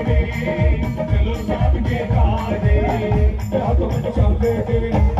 I'm gonna get high, baby. I'm to get.